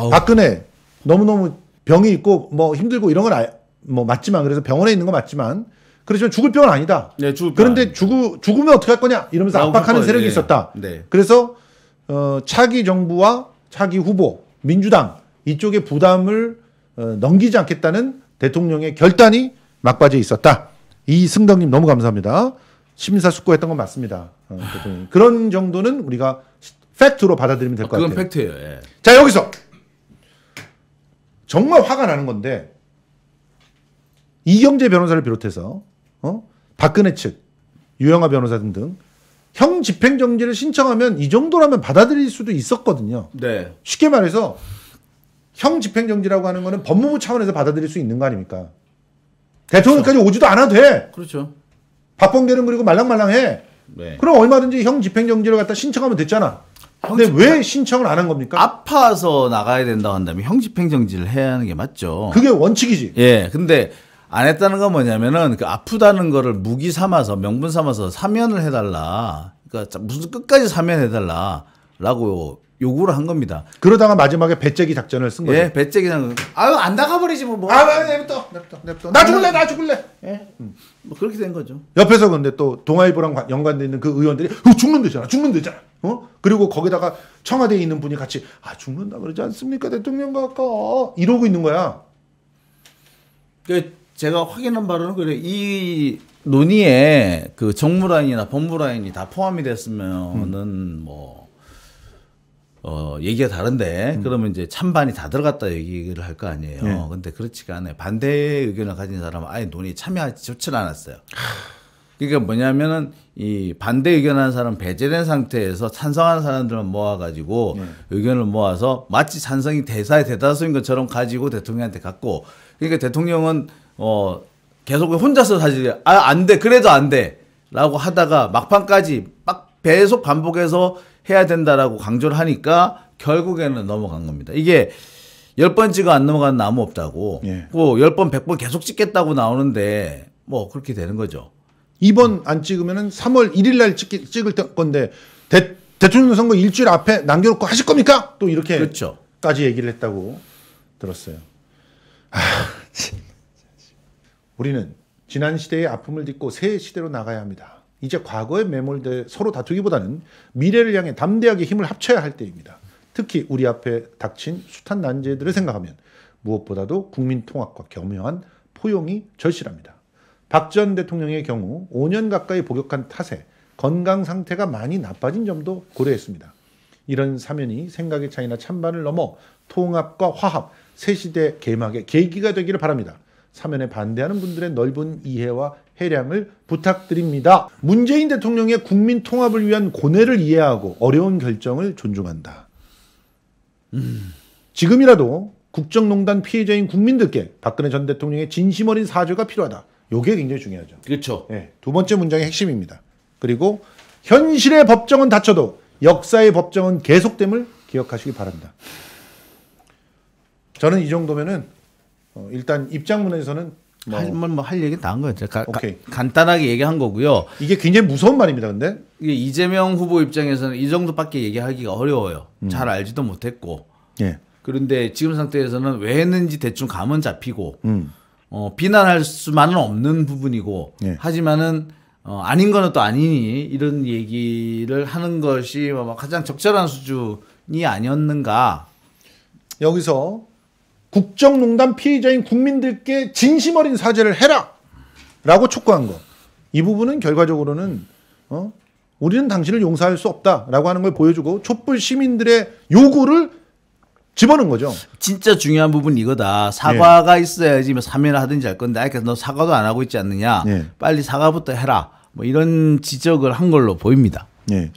아우. 박근혜 너무너무 병이 있고 뭐 힘들고 이런 건뭐 맞지만 그래서 병원에 있는 건 맞지만 그렇지만 죽을 병은 아니다. 네, 죽을 병 그런데 죽으, 죽으면 어떻게 할 거냐 이러면서 압박하는. 세력이 예. 있었다. 네. 그래서 어, 차기 정부와 차기 후보 민주당 이쪽의 부담을 어, 넘기지 않겠다는 대통령의 결단이 막바지에 있었다. 이승덕님 너무 감사합니다. 심사숙고했던 건 맞습니다. 어, 대통령이. 그런 정도는 우리가 팩트로 받아들이면 될것 그건 같아요. 팩트예요. 예. 자 여기서 정말 화가 나는 건데 이경재 변호사를 비롯해서 어? 박근혜 측 유영아 변호사 등등 형 집행정지를 신청하면 이 정도라면 받아들일 수도 있었거든요. 네. 쉽게 말해서 형 집행정지라고 하는 거는 법무부 차원에서 받아들일 수 있는 거 아닙니까? 대통령까지 오지도 않아도 돼. 그렇죠. 박범계는 그리고 말랑말랑해. 네. 그럼 얼마든지 형 집행정지를 갖다 신청하면 됐잖아. 근데 형왜 신청을 안 한 겁니까? 아파서 나가야 된다고 한다면 형집행정지를 해야 하는 게 맞죠. 그게 원칙이지. 예. 근데 안 했다는 건 뭐냐면은 그 아프다는 거를 무기 삼아서 명분 삼아서 사면을 해달라. 그러니까 무슨 끝까지 사면해달라라고 요구를 한 겁니다. 그러다가 마지막에 배째기 작전을 쓴 거죠. 예, 배째기는 아유 안 나가버리지 뭐. 뭐. 아, 아, 냅둬, 냅둬, 냅둬. 나 죽을래, 나 죽을래. 예. 뭐 그렇게 된 거죠. 옆에서 근데 또 동아일보랑 관- 연관돼 있는 그 의원들이 어, 죽는다잖아, 죽는다잖아. 어? 그리고 거기다가 청와대에 있는 분이 같이 아 죽는다 그러지 않습니까 대통령과 아까 이러고 있는 거야. 그 제가 확인한 바로는 그래 이 논의에 그 정무라인이나 법무라인이 다 포함이 됐으면은 뭐 어, 얘기가 다른데 그러면 이제 찬반이 다 들어갔다 얘기를 할 거 아니에요. 네. 근데 그렇지가 않아요. 반대 의견을 가진 사람은 아예 논의 참여하지 좋지는 않았어요. 그러니까 뭐냐면은 이 반대 의견하는 사람 배제된 상태에서 찬성하는 사람들만 모아가지고 의견을 모아서 마치 찬성이 대사의 대다수인 것처럼 가지고 대통령한테 갖고 그러니까 대통령은 어 계속 혼자서 사실 아 안 돼 그래도 안 돼라고 하다가 막판까지 막 계속 반복해서 해야 된다라고 강조를 하니까 결국에는 넘어간 겁니다. 이게 열번 찍어 안 넘어가는 나무 없다고. 예. 뭐열 번, 백 번 계속 찍겠다고 나오는데 뭐 그렇게 되는 거죠. 이번 안 찍으면은 3월 1일 날 찍, 찍을 때- 건데 대, 대통령 선거 일주일 앞에 남겨놓고 하실 겁니까? 또 이렇게까지 그렇죠. 얘기를 했다고 들었어요. 아, 참. 우리는 지난 시대의 아픔을 딛고 새 시대로 나가야 합니다. 이제 과거에 매몰돼 서로 다투기보다는 미래를 향해 담대하게 힘을 합쳐야 할 때입니다. 특히 우리 앞에 닥친 숱한 난제들을 생각하면 무엇보다도 국민 통합과 겸허한 포용이 절실합니다. 박 전 대통령의 경우 5년 가까이 복역한 탓에 건강 상태가 많이 나빠진 점도 고려했습니다. 이런 사면이 생각의 차이나 찬반을 넘어 통합과 화합, 새 시대 개막의 계기가 되기를 바랍니다. 사면에 반대하는 분들의 넓은 이해와 해량을 부탁드립니다. 문재인 대통령의 국민 통합을 위한 고뇌를 이해하고 어려운 결정을 존중한다. 지금이라도 국정농단 피해자인 국민들께 박근혜 전 대통령의 진심 어린 사죄가 필요하다. 요게 굉장히 중요하죠. 그렇죠. 예, 두 번째 문장의 핵심입니다. 그리고 현실의 법정은 닫혀도 역사의 법정은 계속됨을 기억하시기 바랍니다. 저는 이 정도면은 어, 일단 입장문에서는 뭐 할, 뭐, 할 얘기는 다한 거죠. 가- 가- 오케이. 간단하게 얘기한 거고요. 이게 굉장히 무서운 말입니다. 근데 이게 이재명 후보 입장에서는 이 정도밖에 얘기하기가 어려워요. 잘 알지도 못했고. 예, 그런데 지금 상태에서는 왜 했는지 대충 감은 잡히고 음, 어, 비난할 수만은 없는 부분이고 예. 하지만은 어, 아닌 거는 또 아니니 이런 얘기를 하는 것이 뭐 가장 적절한 수준이 아니었는가. 여기서 국정농단 피해자인 국민들께 진심 어린 사죄를 해라 라고 촉구한 거. 이 부분은 결과적으로는 어? 우리는 당신을 용서할 수 없다 라고 하는 걸 보여주고 촛불 시민들의 요구를 집어넣은 거죠. 진짜 중요한 부분 이거다. 사과가 있어야지 뭐 사면을 하든지 할 건데, 아니, 너 사과도 안 하고 있지 않느냐. 예. 빨리 사과부터 해라. 뭐 이런 지적을 한 걸로 보입니다. 예.